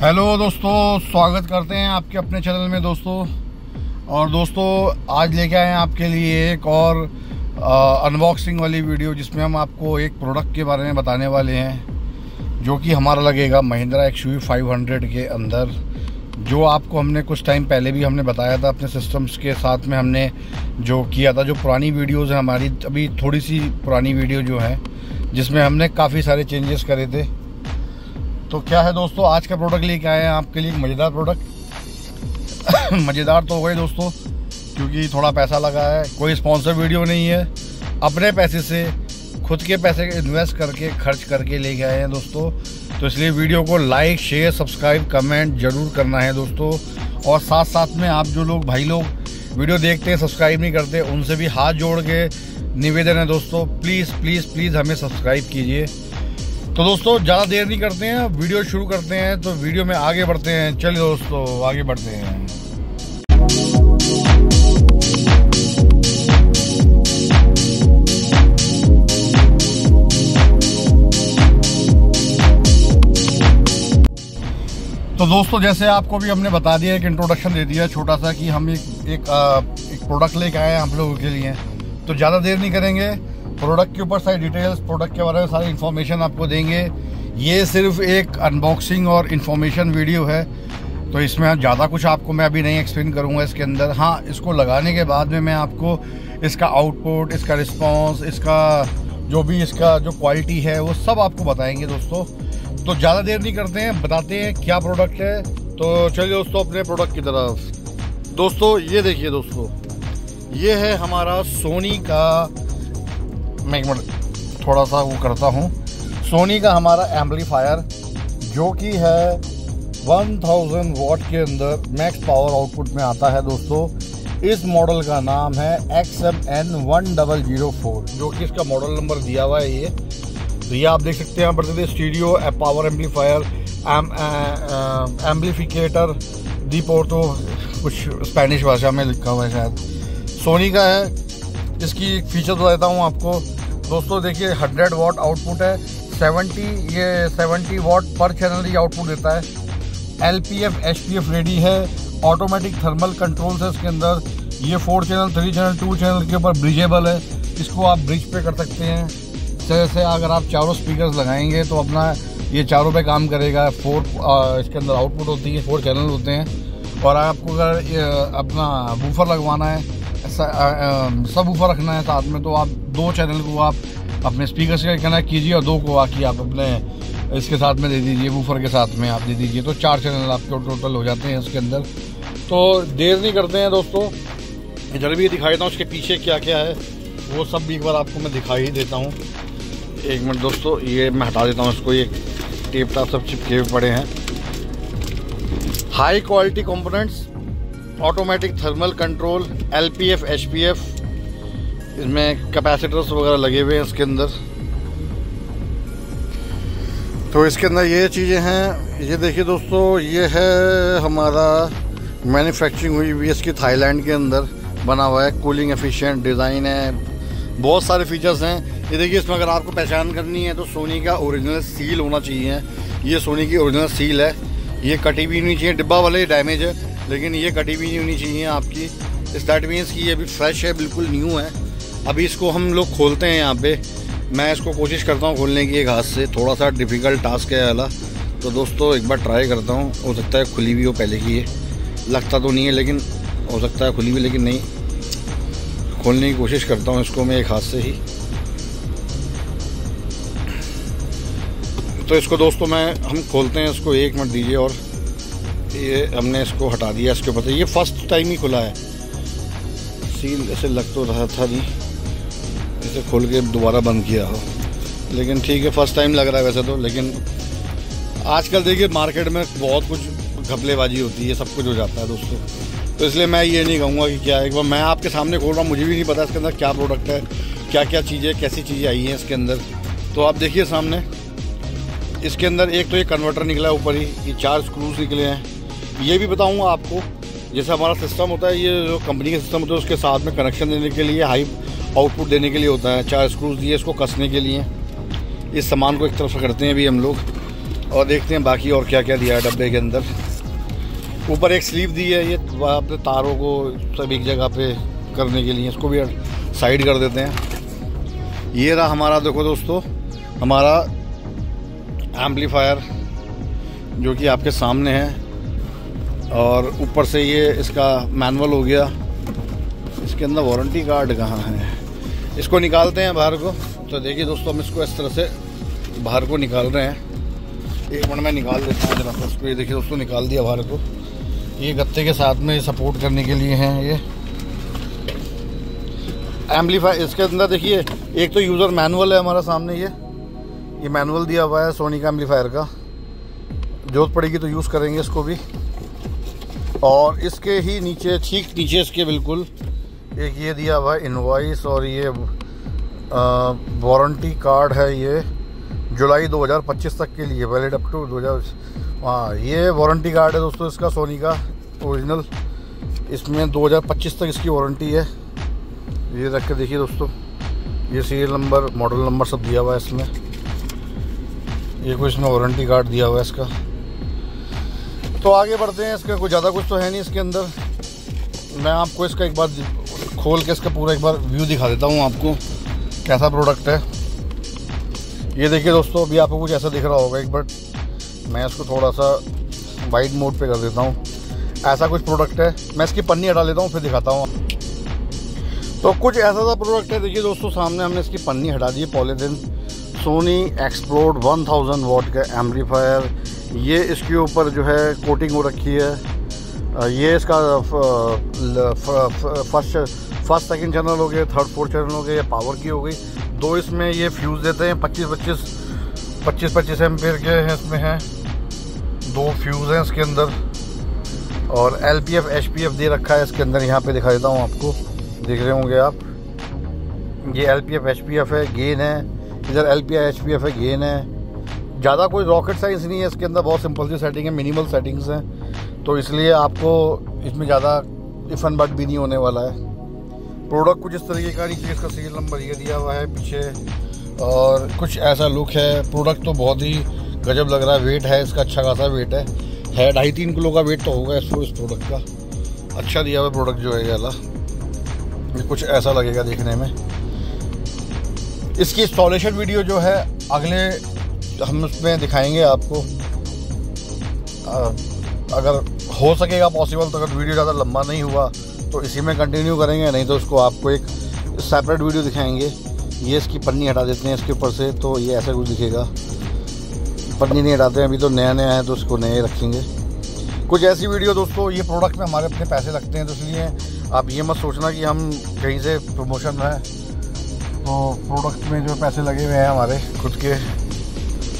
Hello दोस्तों, स्वागत करते हैं आपके अपने चैनल में दोस्तों। और दोस्तों, आज लेके आए हैं आपके लिए एक और अनबॉक्सिंग वाली वीडियो जिसमें हम आपको एक प्रोडक्ट के बारे में बताने वाले हैं, जो कि हमारा लगेगा महिंद्रा एक्स यू के अंदर, जो आपको हमने कुछ टाइम पहले भी हमने बताया था अपने सिस्टम्स के साथ में हमने जो किया था, जो पुरानी वीडियोज़ हैं हमारी, अभी थोड़ी सी पुरानी वीडियो जो है, जिसमें हमने काफ़ी सारे चेंजेस करे थे। तो क्या है दोस्तों, आज का प्रोडक्ट लेके आए हैं आपके लिए एक मज़ेदार प्रोडक्ट मज़ेदार तो हो गए दोस्तों, क्योंकि थोड़ा पैसा लगा है, कोई स्पॉन्सर वीडियो नहीं है। अपने पैसे से, खुद के पैसे इन्वेस्ट करके, खर्च करके लेके आए हैं दोस्तों। तो इसलिए वीडियो को लाइक शेयर सब्सक्राइब कमेंट ज़रूर करना है दोस्तों। और साथ साथ में आप जो लोग, भाई लोग वीडियो देखते हैं सब्सक्राइब नहीं करते, उनसे भी हाथ जोड़ के निवेदन है दोस्तों प्लीज़ प्लीज़ प्लीज़ हमें सब्सक्राइब कीजिए। तो दोस्तों ज़्यादा देर नहीं करते हैं वीडियो शुरू करते हैं तो वीडियो में आगे बढ़ते हैं। चलिए दोस्तों आगे बढ़ते हैं। तो दोस्तों जैसे आपको भी हमने बता दिया एक इंट्रोडक्शन दे दिया छोटा सा कि हम एक एक, एक प्रोडक्ट लेके आए हैं आप लोगों के लिए। तो ज़्यादा देर नहीं करेंगे। प्रोडक्ट के ऊपर सारी डिटेल्स, प्रोडक्ट के बारे में सारी इन्फॉर्मेशन आपको देंगे। ये सिर्फ़ एक अनबॉक्सिंग और इन्फॉर्मेशन वीडियो है। तो इसमें ज़्यादा कुछ आपको मैं अभी नहीं एक्सप्लेन करूँगा इसके अंदर। हाँ इसको लगाने के बाद में मैं आपको इसका आउटपुट इसका रिस्पॉन्स इसका जो भी इसका जो क्वालिटी है, वो सब आपको बताएँगे दोस्तों। तो ज़्यादा देर नहीं करते हैं, बताते हैं क्या प्रोडक्ट है। तो चलिए दोस्तों, अपने प्रोडक्ट की तरफ़। दोस्तों, ये देखिए दोस्तों, ये है हमारा सोनी का मैं एक मिनट थोड़ा सा वो करता हूँ। सोनी का हमारा एम्पलीफायर जो कि है 1000 वॉट के अंदर मैक्स पावर आउटपुट में आता है दोस्तों। इस मॉडल का नाम है X M N one double zero four जो कि इसका मॉडल नंबर दिया हुआ है ये। तो ये आप देख सकते हैं, यहाँ पर स्टूडियो पावर एम्पलीफायर एम्पलीफिकेटर दीपोर्टो कुछ स्पेनिश भाषा में लिखा हुआ है शायद। सोनी का है। इसकी फीचर बताता हूँ आपको। दोस्तों, देखिए 100 वॉट आउटपुट है 70 ये 70 वॉट पर चैनल ये आउटपुट देता है। L P F H P F ready है ऑटोमेटिक थर्मल कंट्रोल है इसके अंदर। ये four channel three channel two channel के ऊपर ब्रिजेबल है। इसको आप ब्रिज पे कर सकते हैं। जैसे अगर आप चारों स्पीकर्स लगाएँगे तो अपना ये चारों पे काम करेगा। फोर इसके अंदर आउटपुट होती है फोर चैनल होते हैं। और आपको अगर अपना बूफर लगवाना है सब ऊपर रखना है साथ में तो आप दो चैनल को आप अपने स्पीकर से कनेक्ट कीजिए और दो को आके आप अपने इसके साथ में दे दीजिए वूफर के साथ में आप दे दीजिए। तो चार चैनल आपके टोटल हो जाते हैं उसके अंदर। तो देर नहीं करते हैं दोस्तों। इधर भी दिखाई देता हूँ उसके पीछे क्या क्या है, वो सब भी एक बार आपको मैं दिखाई ही देता हूँ। एक मिनट दोस्तों, ये मैं हटा देता हूँ इसको, ये टेप टाप सब चिपके पड़े हैं। High quality components automatic thermal control L P F H P F इसमें कैपेसिटर्स वगैरह लगे हुए हैं इसके अंदर। तो इसके अंदर ये चीज़ें हैं। ये देखिए दोस्तों, ये है हमारा मैन्युफैक्चरिंग हुई हुई इसकी थाईलैंड के अंदर। बना हुआ है कूलिंग एफिशिएंट डिज़ाइन है। बहुत सारे फीचर्स हैं। ये देखिए, इसमें अगर आपको पहचान करनी है तो सोनी का ओरिजिनल सील होना चाहिए। ये सोनी की ओरिजिनल सील है। ये कटी भी नहीं चाहिए, डिब्बा वाले डैमेज है। लेकिन ये कटी भी नहीं होनी चाहिए आपकी। इस दैट मीन्स की ये अभी फ्रेश है, बिल्कुल न्यू है। अभी इसको हम लोग खोलते हैं यहाँ पे। मैं इसको कोशिश करता हूँ खोलने की एक हाथ से। थोड़ा सा डिफ़िकल्ट टास्क है वाला। तो दोस्तों, एक बार ट्राई करता हूँ। हो सकता है खुली भी हो पहले की ये। लगता तो नहीं है, लेकिन हो सकता है खुली भी, लेकिन नहीं। खोलने की कोशिश करता हूँ इसको मैं एक हाथ से ही। तो इसको दोस्तों मैं, हम खोलते हैं इसको। एक मिनट दीजिए और ये हमने इसको हटा दिया, इसके ऊपर ये फ़र्स्ट टाइम ही खुला है। सील ऐसे लग तो रहा था नहीं इसे खोल के दोबारा बंद किया हो। लेकिन ठीक है फ़र्स्ट टाइम लग रहा है वैसे तो लेकिन आजकल देखिए मार्केट में बहुत कुछ घपलेबाजी होती है, सब कुछ हो जाता है दोस्तों। तो इसलिए मैं ये नहीं कहूँगा कि क्या एक बार मैं आपके सामने खोल रहा हूँ, मुझे भी नहीं पता इसके अंदर क्या प्रोडक्ट है क्या क्या चीज़ें, कैसी चीज़ें आई हैं इसके अंदर। तो आप देखिए सामने, इसके अंदर एक तो ये कन्वर्टर निकला है ऊपर ही, ये चार स्क्रूज निकले हैं। ये भी बताऊँगा आपको, जैसे हमारा सिस्टम होता है, ये जो कंपनी का सिस्टम होता है, उसके साथ में कनेक्शन देने के लिए हाई आउटपुट देने के लिए होता है चार स्क्रूज दिए, इसको कसने के लिए। इस सामान को एक तरफ़ करते हैं अभी हम लोग, और देखते हैं बाकी और क्या क्या दिया है डब्बे के अंदर। ऊपर एक स्लीव दी है, ये अपने तारों को सब एक जगह पे करने के लिए, इसको भी साइड कर देते हैं। ये रहा हमारा, देखो दोस्तों, हमारा एम्पलीफायर जो कि आपके सामने है। और ऊपर से ये इसका मैनुअल हो गया। इसके अंदर वारंटी कार्ड कहाँ है? इसको निकालते हैं बाहर को। तो देखिए दोस्तों, हम इसको इस तरह से बाहर को निकाल रहे हैं। एक मिनट में निकाल देता हूँ जरा उसको ये देखिए दोस्तों, निकाल दिया बाहर को। ये गत्ते के साथ में सपोर्ट करने के लिए हैं ये। एम्पलीफाई इसके अंदर देखिए, एक तो यूज़र मैनुअल है हमारा सामने ये। ये मैनुअल दिया हुआ है सोनी का एम्पलीफायर का। ज़रूरत पड़ेगी तो यूज़ करेंगे इसको भी। और इसके ही नीचे, ठीक नीचे इसके बिल्कुल, एक ये दिया हुआ है इनवाइस और ये वारंटी कार्ड है ये, जुलाई 2025 तक के लिए वैलिड अप टू दो हज़ार हाँ ये वारंटी कार्ड है दोस्तों इसका सोनी का ओरिजिनल इसमें 2025 तक इसकी वारंटी है। ये रख के देखिए दोस्तों, ये सीरियल नंबर मॉडल नंबर सब दिया हुआ है इसमें। ये कुछ इसमें वारंटी कार्ड दिया हुआ है इसका। तो आगे बढ़ते हैं, इसका कुछ ज़्यादा कुछ तो है नहीं इसके अंदर। मैं आपको इसका एक बार खोल के इसका पूरा एक बार व्यू दिखा देता हूँ आपको, कैसा प्रोडक्ट है। ये देखिए दोस्तों, अभी आपको कुछ ऐसा दिख रहा होगा, एक बार मैं इसको थोड़ा सा वाइट मोड पे कर देता हूँ। ऐसा कुछ प्रोडक्ट है, मैं इसकी पन्नी हटा लेता हूँ, फिर दिखाता हूँ तो कुछ ऐसा सा प्रोडक्ट है, देखिए दोस्तों, सामने हमने इसकी पन्नी हटा दी है, पॉलीथिन। सोनी एक्सप्लोड 1000 वॉट का एम्पलीफायर ये इसके ऊपर जो है कोटिंग हो रखी है। ये इसका फ़र्स्ट फ़र्स्ट, सेकंड चैनल हो गया थर्ड, फोर्थ चैनल हो गया या पावर की हो गई। दो इसमें ये फ्यूज़ देते हैं 25 25 25 25 एम्पेयर के हैं इसमें हैं। दो फ्यूज़ हैं इसके अंदर। और L P F H P F दे रखा है इसके अंदर, यहाँ पे दिखा देता हूँ आपको। देख रहे होंगे आप। ये L P F H P F है गेन है। इधर L P H P F है गेन है। ज़्यादा कोई रॉकेट साइंस नहीं है, इसके अंदर बहुत सिंपल सी सेटिंग है मिनिमल सेटिंग्स हैं। तो इसलिए आपको इसमें ज़्यादा इफन बट भी नहीं होने वाला है। प्रोडक्ट कुछ इस तरीके का नीचे इसका सीरियल नंबर ये दिया हुआ है पीछे, और कुछ ऐसा लुक है। प्रोडक्ट तो बहुत ही गजब लग रहा है। वेट है, इसका अच्छा खासा वेट है। है ढाई तीन किलो का वेट तो होगा इसको इस प्रोडक्ट का। अच्छा दिया हुआ प्रोडक्ट जो है ये कुछ ऐसा लगेगा देखने में। इसकी इंस्टॉलेशन वीडियो जो है, अगले हम उसमें दिखाएँगे आपको। अगर हो सकेगा पॉसिबल तो अगर वीडियो ज़्यादा लंबा नहीं हुआ तो इसी में कंटिन्यू करेंगे, नहीं तो उसको आपको एक सेपरेट वीडियो दिखाएँगे। ये इसकी पन्नी हटा देते हैं इसके ऊपर से तो ये ऐसा कुछ दिखेगा। पन्नी नहीं हटाते, अभी तो नया नया है तो उसको नए रखेंगे। कुछ ऐसी वीडियो दोस्तों, ये प्रोडक्ट में हमारे अपने पैसे लगते हैं तो इसलिए आप ये मत सोचना कि हम कहीं से प्रमोशन है। तो प्रोडक्ट में जो पैसे लगे हुए हैं हमारे, खुद के।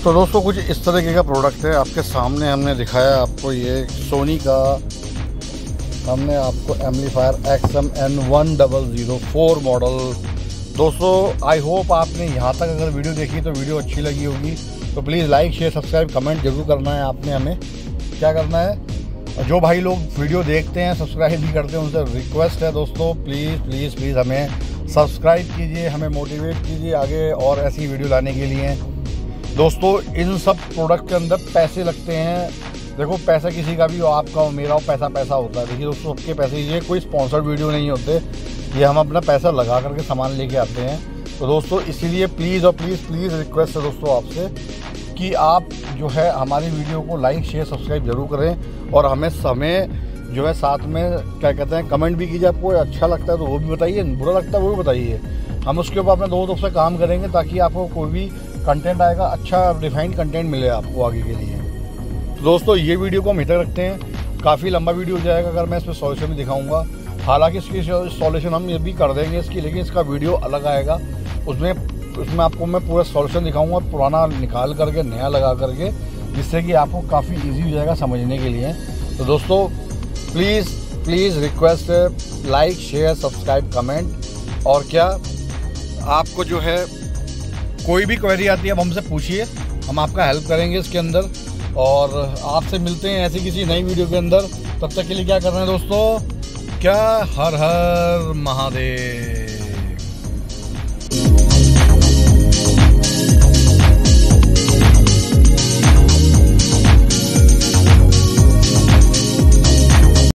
तो दोस्तों, कुछ इस तरीके का प्रोडक्ट है। आपके सामने हमने दिखाया आपको ये सोनी का। हमने आपको amplifier X M N one double zero four model दोस्तों आई होप आपने यहाँ तक अगर वीडियो देखी तो वीडियो अच्छी लगी होगी। तो please like share subscribe comment ज़रूर करना है आपने हमें। क्या करना है? जो भाई लोग वीडियो देखते हैं सब्सक्राइब भी करते हैं उनसे रिक्वेस्ट है दोस्तों। प्लीज़ प्लीज़ प्लीज़ हमें सब्सक्राइब कीजिए, हमें मोटिवेट कीजिए आगे और ऐसी वीडियो लाने के लिए। दोस्तों, इन सब प्रोडक्ट के अंदर पैसे लगते हैं। देखो, पैसा किसी का भी हो, आपका हो, मेरा हो पैसा पैसा होता है। देखिए दोस्तों, सबके पैसे, ये कोई स्पॉन्सर्ड वीडियो नहीं होते। ये हम अपना पैसा लगा करके सामान लेके आते हैं। तो दोस्तों, इसीलिए प्लीज़ और प्लीज़ प्लीज़ रिक्वेस्ट है दोस्तों आपसे कि आप जो है हमारी वीडियो को लाइक शेयर सब्सक्राइब ज़रूर करें और हमें समय जो है साथ में, क्या कहते हैं कमेंट भी कीजिए। आपको अच्छा लगता है तो वो भी बताइए, बुरा लगता है वो भी बताइए। हम उसके ऊपर अपने दोस्त से काम करेंगे ताकि आपको कोई भी कंटेंट आएगा अच्छा रिफाइंड कंटेंट मिलेगा आपको आगे के लिए। तो दोस्तों, ये वीडियो को हम इधर रखते हैं। काफ़ी लंबा वीडियो हो जाएगा, अगर मैं इसमें सॉल्यूशन भी दिखाऊँगा। हालाँकि इसकी सॉल्यूशन हम ये भी कर देंगे इसकी, लेकिन इसका वीडियो अलग आएगा। उसमें उसमें आपको मैं पूरा सॉल्यूशन दिखाऊँगा, पुराना निकाल करके, नया लगा करके, जिससे कि आपको काफ़ी ईजी हो जाएगा समझने के लिए। तो दोस्तों please please request like share subscribe comment और क्या, आपको जो है कोई भी क्वेरी आती है आप हमसे पूछिए। हम आपका हेल्प करेंगे इसके अंदर। और आपसे मिलते हैं ऐसी किसी नई वीडियो के अंदर। तब तक के लिए क्या कर रहे हैं दोस्तों? क्या हर हर महादेव।